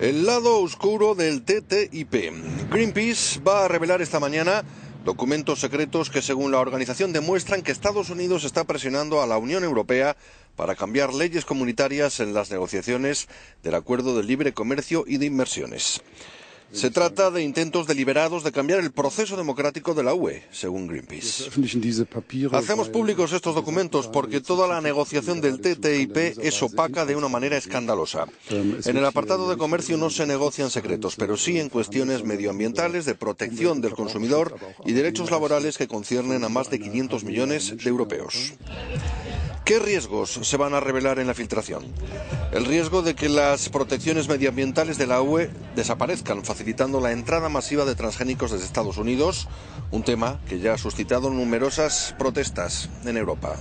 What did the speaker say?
El lado oscuro del TTIP. Greenpeace va a revelar esta mañana documentos secretos que según la organización demuestran que Estados Unidos está presionando a la Unión Europea para cambiar leyes comunitarias en las negociaciones del Acuerdo de Libre Comercio y de Inversiones. Se trata de intentos deliberados de cambiar el proceso democrático de la UE, según Greenpeace. Hacemos públicos estos documentos porque toda la negociación del TTIP es opaca de una manera escandalosa. En el apartado de comercio no se negocian secretos, pero sí en cuestiones medioambientales, de protección del consumidor y derechos laborales que conciernen a más de 500 millones de europeos. ¿Qué riesgos se van a revelar en la filtración? El riesgo de que las protecciones medioambientales de la UE desaparezcan, facilitando la entrada masiva de transgénicos desde Estados Unidos, un tema que ya ha suscitado numerosas protestas en Europa.